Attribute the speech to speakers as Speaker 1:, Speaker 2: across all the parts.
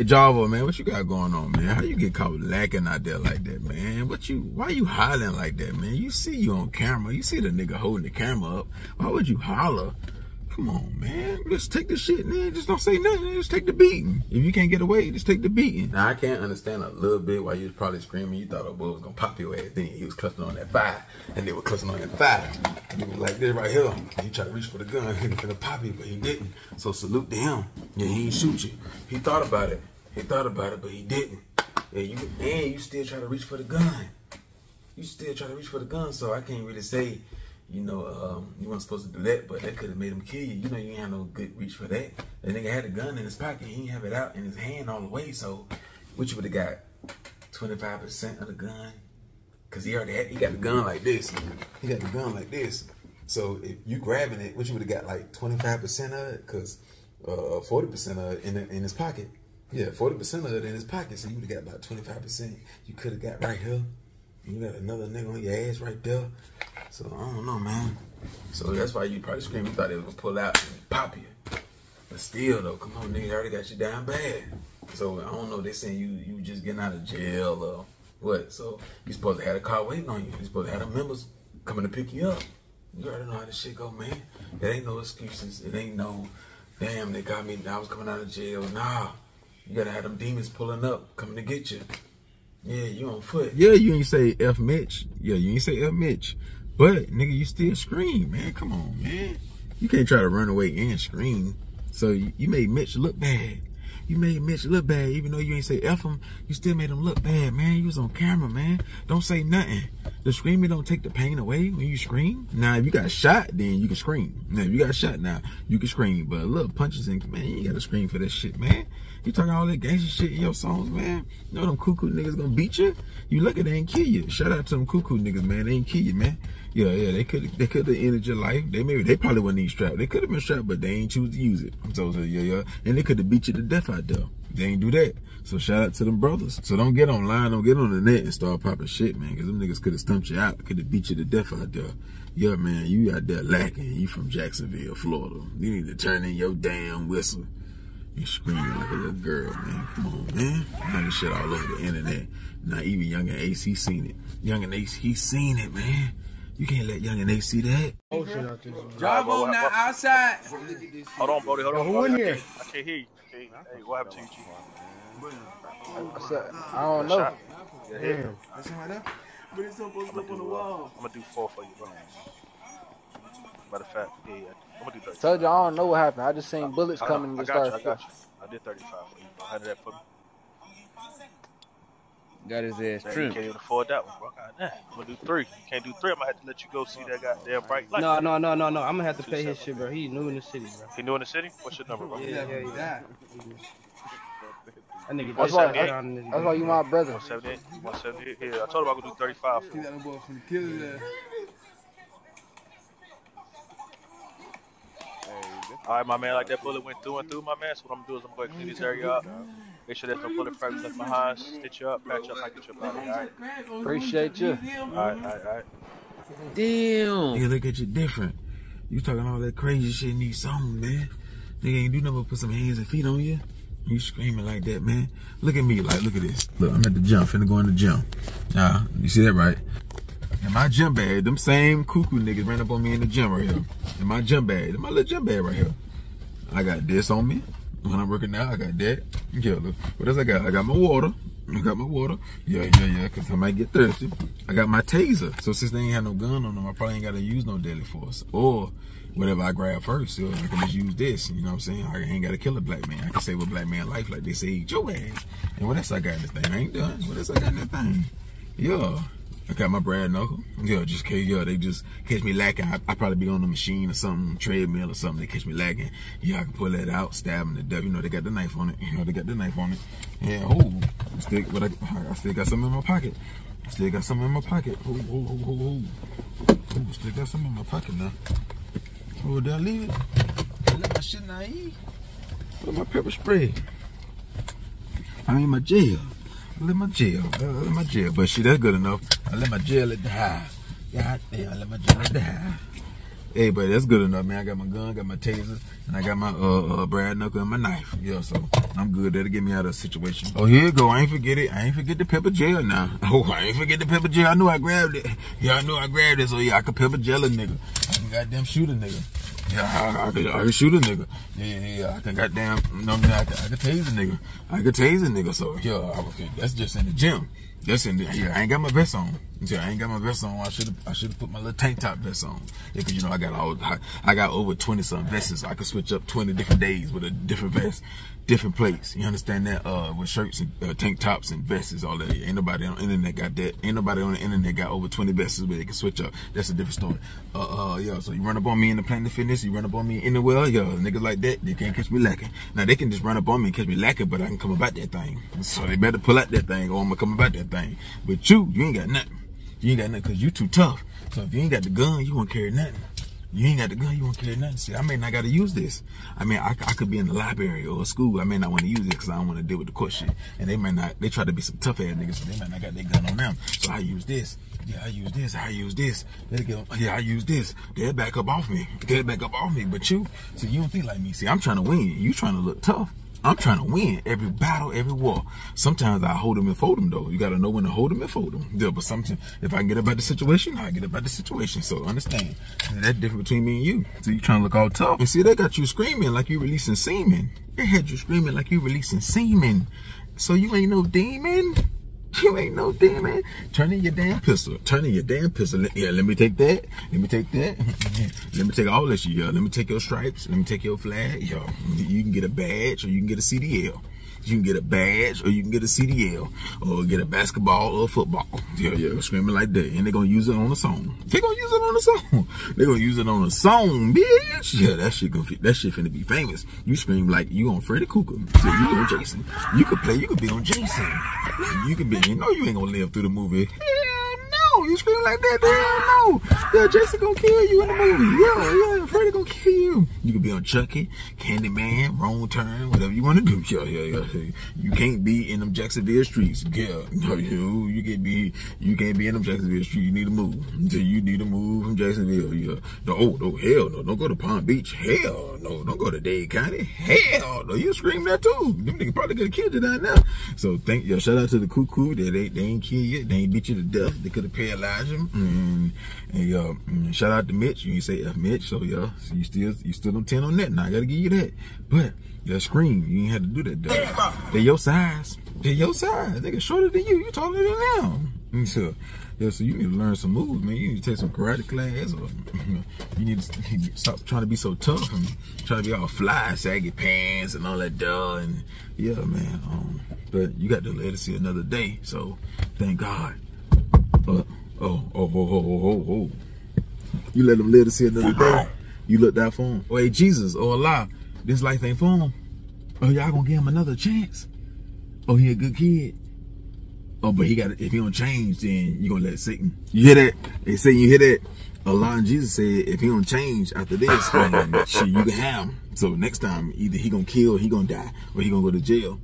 Speaker 1: Hey Jarvo, man, what you got going on, man? How you get caught lacking out there like that, man? What you, why you hollering like that, man? You see you on camera. You see the nigga holding the camera up. Why would you holler? Come on, man. Just take the shit, man. Just don't say nothing. Just take the beating. If you can't get away, just take the beating. Now, I can't understand a little bit why you was probably screaming. You thought a boy was gonna pop your ass. Then he was clutching on that fire. And they were clutching on that fire. He was like this right here. He tried to reach for the gun. He was gonna pop you, but he didn't. So salute to him. Yeah, he ain't shoot you. He thought about it. He thought about it, but he didn't. Yeah, you and you still try to reach for the gun. You still try to reach for the gun, so I can't really say you know, um, you weren't supposed to do that, but that could have made him kill you. You know, you ain't have no good reach for that. That nigga had a gun in his pocket. He didn't have it out in his hand all the way. So, which you would have got? 25% of the gun? Because he already had, he got the gun like this. He got the gun like this. So, if you grabbing it, what you would have got like 25% of it? Because uh, 40% of it in, in his pocket. Yeah, 40% of it in his pocket. So, you would have got about 25%. You could have got right here. You got another nigga on your ass right there. So I don't know, man. So that's why you probably scream. You thought they was gonna pull out and pop you. But still, though, come on, nigga, already got you down bad. So I don't know. They saying you you just getting out of jail or what? So you supposed to have a car waiting on you. You supposed to have the members coming to pick you up. You already know how this shit go, man. It ain't no excuses. It ain't no, damn, they got me. I was coming out of jail. Nah, you gotta have them demons pulling up, coming to get you. Yeah, you on foot. Yeah, you ain't say F Mitch. Yeah, you ain't say F Mitch. But nigga, you still scream, man. Come on, man. You can't try to run away and scream. So you, you made Mitch look bad. You made Mitch look bad, even though you ain't say F him. You still made him look bad, man. You was on camera, man. Don't say nothing. The screaming don't take the pain away when you scream. Now, if you got shot, then you can scream. Now, if you got shot now, you can scream. But a little punches and man, you gotta scream for this shit, man. You talking all that gangster shit in your songs, man. You know them KuKu niggas gonna beat you. You look at they ain't kill you. Shout out to them KuKu niggas, man. They ain't kill you, man. Yeah, yeah, they could they could have ended your life. They maybe they probably wouldn't even strapped. They could have been strapped, but they ain't choose to use it. So, so yeah, yeah. And they could have beat you to death out there. They ain't do that. So shout out to them brothers. So don't get online, don't get on the net and start popping shit, man. Cause them niggas could have stumped you out, could have beat you to death out there. Yeah, man, you out there lacking. You from Jacksonville, Florida. You need to turn in your damn whistle. You screaming like a little girl, man. Come on, man. Now this shit all over the internet. Now even Yungeen Ace seen it. Yungeen Ace, he seen it, man. You can't let Yungeen Ace see that.
Speaker 2: Oh shit out there. Drive now outside.
Speaker 3: Hold on, Brody. Hold on.
Speaker 2: Who in here?
Speaker 3: I can't hear you. Hey, what happened to you, Chief?
Speaker 2: I don't know.
Speaker 3: Shot? Yeah, hit.
Speaker 2: Damn.
Speaker 4: But it's supposed to up on the uh, wall.
Speaker 3: I'm gonna do four for you, bro. Matter of fact, yeah, yeah. I'm gonna do 35.
Speaker 2: Told you I don't know what happened. I just seen bullets coming and
Speaker 3: I got you,
Speaker 2: started.
Speaker 3: I got you. I did 35 for you, bro. Handle that for me.
Speaker 4: Got his ass
Speaker 3: Man, you
Speaker 4: trimmed.
Speaker 3: can't even afford that one, bro. God damn. I'm gonna do three. You can't do three. I'm gonna have to let you go see that goddamn bright light.
Speaker 4: No, no, no, no, no. I'm gonna have to pay his shit, bro. He new in the city, bro.
Speaker 3: He new in the city? What's your number, bro?
Speaker 4: Yeah, yeah, yeah. That nigga
Speaker 2: That's why,
Speaker 4: shot down in this
Speaker 2: that's why you my brother.
Speaker 3: 178? 178? Yeah, I told him I could do 35 for him.
Speaker 4: that boy from the killer.
Speaker 3: All right, my man, like that bullet went through and through, my man. So what I'm gonna do is I'm gonna clean this area up. Make sure there's no bullet fragments left behind. Stitch you up, patch up, I get you up out of all right?
Speaker 2: Appreciate you.
Speaker 3: All right, all right, all right.
Speaker 4: Damn.
Speaker 1: Nigga, look at you different. You talking all that crazy shit in these songs, man. Nigga ain't do nothing but put some hands and feet on you. You screaming like that, man. Look at me, like, look at this. Look, I'm at the gym, finna go in the gym. Nah, you see that right? In my gym bag, them same KuKu niggas ran up on me in the gym right here. In my gym bag, in my little gym bag right here. I got this on me. When I'm working out, I got that. Yeah, look. What else I got? I got my water. I got my water. Yeah, yeah, yeah, because I might get thirsty. I got my taser. So since they ain't had no gun on them, I probably ain't got to use no deadly force. Or whatever I grab first, so I can just use this. You know what I'm saying? I ain't got to kill a black man. I can save a black man life like they say, eat your ass. And what else I got in this thing? I ain't done. What else I got in that thing? Yeah. I got my Brad knuckle. Yeah, just case, yeah, they just catch me lacking. I, I probably be on the machine or something, treadmill or something. They catch me lacking. Yeah, I can pull that out, stab them to death. You know, they got the knife on it. You know, they got the knife on it. Yeah, oh, still, but I, I still got some in my pocket. Still got some in my pocket. Oh, oh, oh, oh, oh. Oh, still got some in my pocket now. Oh, did I leave it? I let my shit eat. My pepper spray. I'm in my jail. I let my jail. I let my jail. But shit, that's good enough. I let my jail at the high. God damn, I let my jail at the high. Hey, but that's good enough, man. I got my gun, got my taser, and I got my uh, uh Brad knuckle and my knife. Yeah, so I'm good. That'll get me out of the situation. Oh, here you go. I ain't forget it. I ain't forget the pepper gel now. Oh, I ain't forget the pepper gel. I knew I grabbed it. Yeah, I knew I grabbed it. So yeah, I could pepper gel a nigga. I can goddamn shoot a nigga. Yeah, I, I, could, I could shoot a nigga. Yeah, yeah. I can goddamn, mean? I could, I could tase a nigga. I could tase a nigga. So yeah, I, okay, that's just in the gym. The, yeah, I ain't got my vest on. Yeah, I ain't got my vest on. I should I should have put my little tank top vest on. Yeah, cause you know I got all I, got over twenty some vests. So I could switch up twenty different days with a different vest, different plates. You understand that? Uh, with shirts and uh, tank tops and vests, all that. Ain't nobody on the internet got that. Ain't nobody on the internet got over twenty vests where they can switch up. That's a different story. Uh, uh, yeah. So you run up on me in the Planet Fitness, you run up on me anywhere, yeah, niggas like that, they can't catch me lacking. Now they can just run up on me and catch me lacking, but I can come about that thing. So they better pull out that thing, or I'm gonna come about that thing. But you, you ain't got nothing. You ain't got nothing because you too tough. So if you ain't got the gun, you won't carry nothing. You ain't got the gun, you won't carry nothing. See, I may not got to use this. I mean, I, I, could be in the library or a school. I may not want to use it because I don't want to deal with the court shit. And they may not, they try to be some tough ass niggas, so they might not got their gun on them. So I use this. Yeah, I use this. I use this. They go, yeah, I use this. They'll back up off me. They'll back up off me. But you, see, you don't think like me. See, I'm trying to win. You trying to look tough. I'm trying to win every battle, every war. Sometimes I hold them and fold them though. You gotta know when to hold them and fold them. Yeah, but sometimes if I get about the situation, I get about the situation. So understand that's different between me and you. So you trying to look all tough. And see, they got you screaming like you releasing semen. They had you screaming like you releasing semen. So you ain't no demon. You ain't no demon. Turn in your damn pistol. Turn in your damn pistol. Yeah, let me take that. Let me take that. let me take all this. Yeah, let me take your stripes. Let me take your flag. Yo, you can get a badge or you can get a CDL. You can get a badge or you can get a CDL or get a basketball or football. Yeah, yeah, screaming like that. And they're going to use it on a song. They're going to use it on a song. They're going to use it on a song, bitch. Yeah, that shit gonna, that shit finna be famous. You scream like you on Freddy Krueger. So you on Jason. You could play, you could be on Jason. You could be, you know you ain't going to live through the movie. You scream like that, damn no. Yeah, Jason gonna kill you in the movie. Yeah, yeah, Freddy gonna kill you. You could be on Chucky, Candyman, Wrong Turn, whatever you want to do. Yeah, yeah, yeah. You can't be in them Jacksonville streets. Yeah, no, you you can't be you can't be in them Jacksonville streets. You need to move. You need to move from Jacksonville. Yeah. No, oh, no, hell no. Don't go to Palm Beach. Hell no. Don't go to Dade County. Hell no. You scream that too. Them niggas probably gonna kill you down there. So thank you. Shout out to the KuKu. They, they, they ain't kill you. They ain't beat you to death. They could have paralyzed you. And, and yeah, and shout out to Mitch. You ain't say F Mitch. So yeah, so you still you still on 10 on that. Now I gotta give you that. But that scream, you ain't had to do that though. They your size. They your size. They get shorter than you. You taller than them. And so yeah, so you need to learn some moves, man. You need to take some karate class, or you need to stop trying to be so tough and trying to be all fly, saggy pants and all that duh. And yeah, man. Um, but you got to let us see another day. So thank God. Uh, Oh, oh, oh, oh, oh, oh, oh, oh. You let them live to see another day. You look out for him. Oh, hey, Jesus, oh Allah, this life ain't for him. Oh, y'all gonna give him another chance. Oh, he a good kid. Oh, but he got if he don't change, then you gonna let Satan. You hear that? They say you hear that. Allah and Jesus said if he don't change after this, then shit, you can have him. So next time, either he gonna kill, he gonna die, or he gonna go to jail.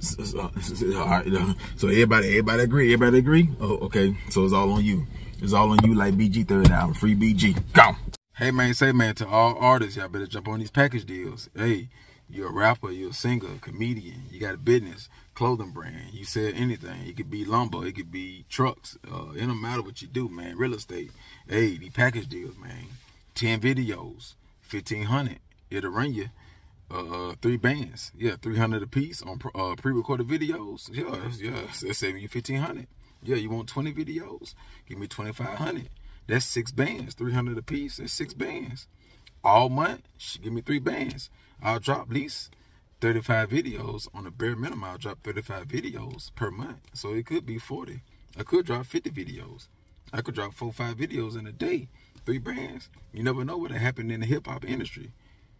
Speaker 1: So, so, so, everybody, everybody agree. Everybody agree. Oh, okay. So it's all on you. It's all on you. Like BG third album, free BG. Go. Hey man, say man to all artists, y'all better jump on these package deals. Hey, you're a rapper, you're a singer, comedian, you got a business, clothing brand, you sell anything. It could be lumber, it could be trucks. Uh, it don't matter what you do, man. Real estate. Hey, the package deals, man. 10 videos, 1500 It'll run you uh, three bands. Yeah, 300 a piece on uh, pre-recorded videos. Yeah, yeah, that's saving you 1500 Yeah, you want 20 videos? Give me 2500 That's six bands. 300 a piece, that's six bands. All month, give me three bands. I'll drop at least 35 videos on the bare minimum. I'll drop 35 videos per month. So it could be 40. I could drop 50 videos. I could drop four, five videos in a day. Three bands. You never know what happened in the hip hop industry.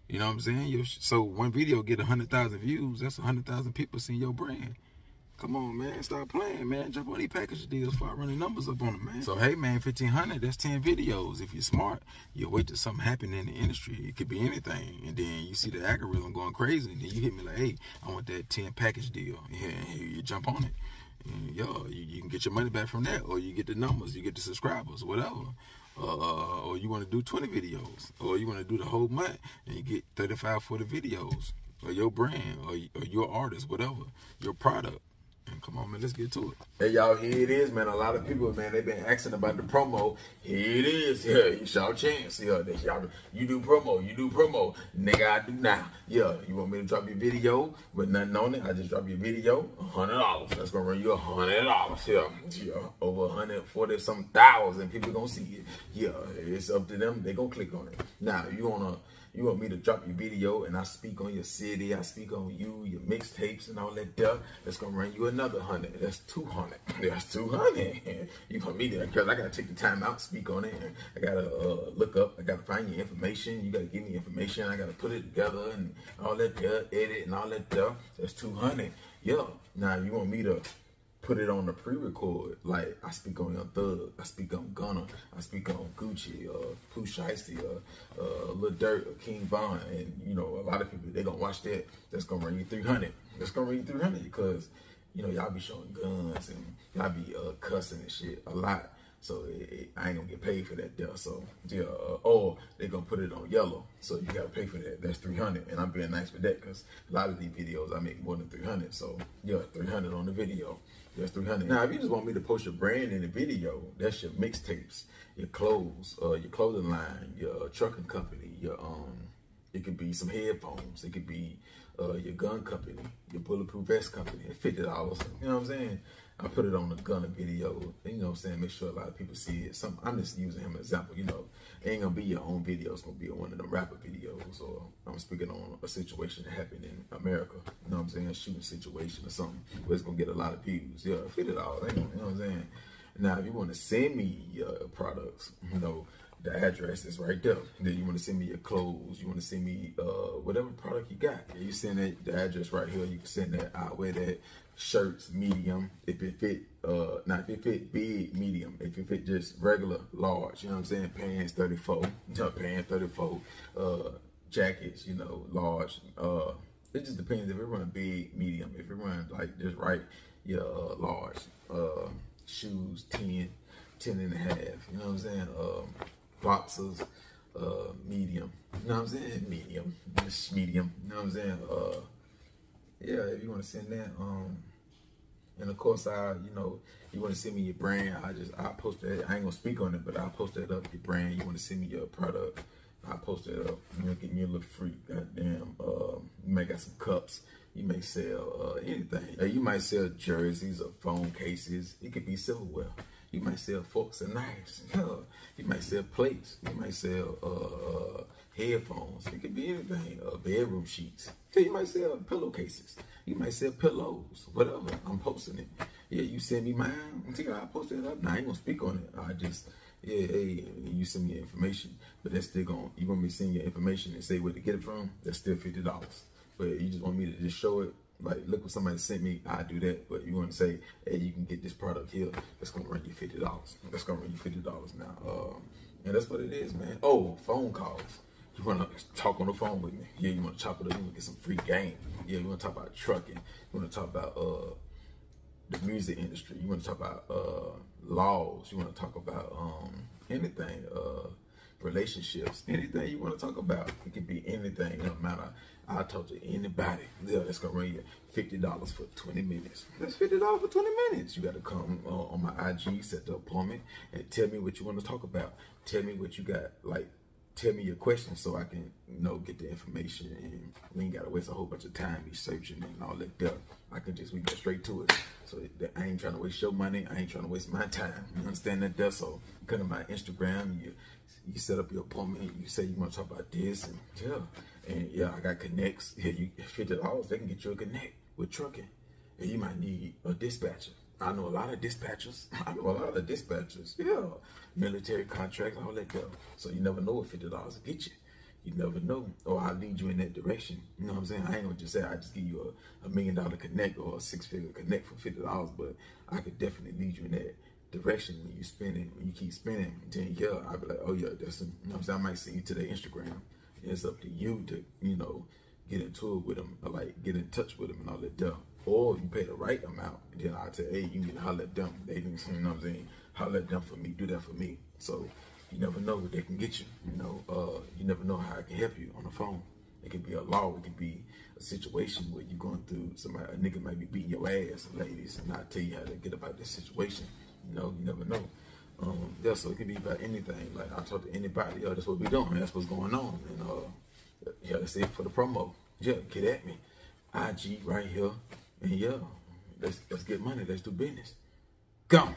Speaker 1: You know what I'm saying? so one video get 100,000 views. That's 100,000 people seeing your brand. Come on, man. Stop playing, man. Jump on these package deals for running numbers up on them, man. So, hey, man, 1,500, that's 10 videos. If you're smart, you'll wait till something happen in the industry. It could be anything. And then you see the algorithm going crazy. And then you hit me like, hey, I want that 10 package deal. Yeah, you jump on it. And, yo, you, you, can get your money back from that. Or you get the numbers, you get the subscribers, whatever. Uh, or you want to do 20 videos, or you want to do the whole month and you get 35, 40 videos, or your brand, or, or your artist, whatever, your product. Come on, man, let's get to it. Hey, y'all, here it is, man. A lot of people, man, they've been asking about the promo. Here it is. Yeah, it's y'all chance. Yeah, y'all, you do promo, you do promo. Nigga, I do now. Yeah, you want me to drop your video with nothing on it? I just drop your video, $100. That's going to run you $100. Yeah, yeah, over 140 some thousand people going to see it. Yeah, it's up to them. they going to click on it. Now, you want to you want me to drop your video and I speak on your city, I speak on you, your mixtapes and all that stuff. That's gonna run you another hundred. That's two hundred. That's two hundred. you want me to because I gotta take the time out, speak on it. I gotta uh, look up. I gotta find your information. You gotta give me information. I gotta put it together and all that stuff, edit and all that stuff. That's two hundred. Yeah. Now you want me to put it on the pre-record. Like I speak on Young Thug, I speak on Gunna, I speak on Gucci, uh, Pooh Shiesty, uh, uh, Lil Durk, uh, King Von, and you know a lot of people they gonna watch that. That's gonna run you 300. That's gonna run you 300 because you know y'all be showing guns and y'all be uh, cussing and shit a lot. So it, it, I ain't gonna get paid for that deal. So yeah, uh, or they gonna put it on yellow. So you gotta pay for that. That's 300, and I'm being nice with that because a lot of these videos I make more than 300. So yeah, 300 on the video. That's 300. Now, if you just want me to post your brand in the video, that's your mixtapes, your clothes, uh, your clothing line, your trucking company, your um, it could be some headphones, it could be uh, your gun company, your bulletproof vest company, at fifty dollars. You know what I'm saying? I put it on the Gunna video, you know what I'm saying? Make sure a lot of people see it. Some I'm just using him as example, you know. It ain't gonna be your own video, it's gonna be one of the rapper videos, or I'm speaking on a situation that happened in America, you know what I'm saying? A shooting situation or something where it's gonna get a lot of views. Yeah, fit fifty dollars, you know what I'm saying? Now if you wanna send me your products, you know, the address is right there. Then you want to send me your clothes. You want to send me uh, whatever product you got. You send it the address right here. You can send that. I wear that shirts medium if it fit uh not if it fit big medium if it fit just regular large you know what i'm saying pants 34 you know, pants 34 uh jackets you know large uh it just depends if it run big medium if it run like just right yeah uh, large uh shoes 10 10 and a half you know what i'm saying um boxers uh medium you know what i'm saying medium medium you know what i'm saying uh yeah, if you want to send that, um, and of course, I, you know, you want to send me your brand, I just, I post that. I ain't gonna speak on it, but I'll post that up. Your brand, you want to send me your product, I post that up. You know, get me a little free. Goddamn, uh, you may got some cups. You may sell uh, anything. You might sell jerseys or phone cases. It could be silverware. You might sell forks and knives. you might sell plates. You might sell uh, uh headphones. It could be anything. Uh, bedroom sheets. you might sell pillowcases. You might sell pillows. Whatever. I'm posting it. Yeah, you send me mine. Until I post it up. Now, I ain't gonna speak on it. I just, yeah, hey, you send me information. But that's still going to, you want me to send your information and say where to get it from? That's still $50. But you just want me to just show it like look what somebody sent me i do that but you want to say hey you can get this product here that's gonna run you $50 that's gonna run you $50 now um, and that's what it is man oh phone calls you want to talk on the phone with me? Yeah, you want to chop it up? You want to get some free game? Yeah, you want to talk about trucking? You want to talk about uh, the music industry? You want to talk about uh, laws? You want to talk about um, anything? Uh, relationships? Anything you want to talk about? It could be anything. no matter. I'll talk to anybody. Yeah, that's gonna run you fifty dollars for twenty minutes. That's fifty dollars for twenty minutes. You got to come uh, on my IG, set the appointment, and tell me what you want to talk about. Tell me what you got like tell me your questions so I can, you know, get the information and we ain't gotta waste a whole bunch of time be searching and all that stuff. I can just we go straight to it. So I ain't trying to waste your money. I ain't trying to waste my time. You understand that? That's so come to my Instagram. You you set up your appointment. You say you want to talk about this and yeah, and yeah, I got connects. Yeah, you fifty dollars. They can get you a connect with trucking, and you might need a dispatcher. I know a lot of dispatchers. I know a lot of dispatchers. Yeah. Military contracts, all that go. So you never know what fifty dollars will get you. You never know. Or I'll lead you in that direction. You know what I'm saying? I ain't gonna just say I just give you a, a million dollar connect or a six figure connect for fifty dollars, but I could definitely lead you in that direction when you spending, when you keep spending, then yeah, I'll be like, oh yeah, that's a, you know what I'm saying? I might see you to Instagram. It's up to you to, you know, get into it with them, or like get in touch with them and all that stuff or you pay the right amount, then I tell, hey, you need to holler at them. They you know what I'm saying? Holler at them for me, do that for me. So you never know what they can get you. You know, uh, you never know how I can help you on the phone. It could be a law. It could be a situation where you're going through somebody, a nigga might be beating your ass, ladies, and not tell you how to get about this situation. You know, you never know. Um, yeah, so it could be about anything. Like I talk to anybody, oh, that's what we doing. That's what's going on. And uh, yeah, that's it for the promo. Yeah, get at me. IG right here. And yeah, let's let's get money. Let's do business. Come.